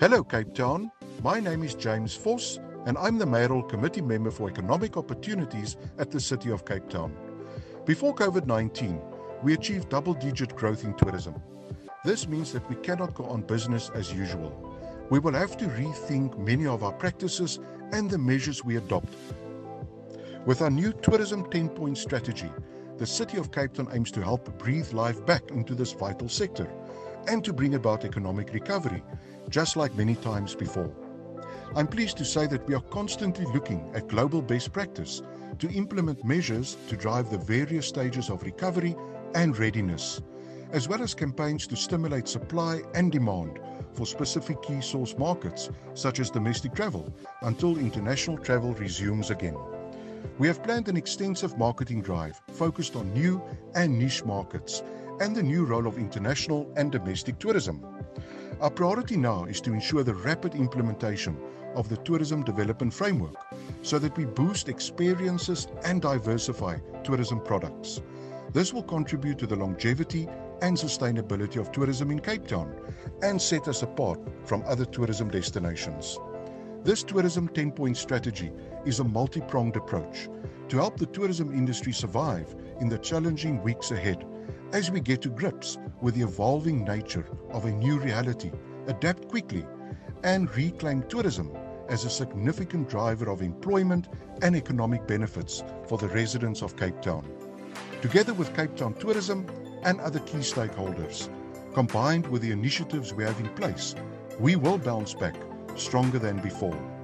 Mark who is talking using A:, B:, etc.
A: Hello, Cape Town. My name is James Vos, and I'm the Mayoral Committee Member for Economic Opportunities at the City of Cape Town. Before COVID 19, we achieved double digit growth in tourism. This means that we cannot go on business as usual. We will have to rethink many of our practices and the measures we adopt. With our new Tourism 10 point strategy, the City of Cape Town aims to help breathe life back into this vital sector and to bring about economic recovery, just like many times before. I'm pleased to say that we are constantly looking at global best practice to implement measures to drive the various stages of recovery and readiness, as well as campaigns to stimulate supply and demand for specific key source markets, such as domestic travel, until international travel resumes again. We have planned an extensive marketing drive focused on new and niche markets and the new role of international and domestic tourism. Our priority now is to ensure the rapid implementation of the Tourism Development Framework so that we boost experiences and diversify tourism products. This will contribute to the longevity and sustainability of tourism in Cape Town and set us apart from other tourism destinations. This Tourism 10 point strategy is a multi pronged approach to help the tourism industry survive in the challenging weeks ahead as we get to grips with the evolving nature of a new reality, adapt quickly, and reclaim tourism as a significant driver of employment and economic benefits for the residents of Cape Town. Together with Cape Town Tourism and other key stakeholders, combined with the initiatives we have in place, we will bounce back stronger than before.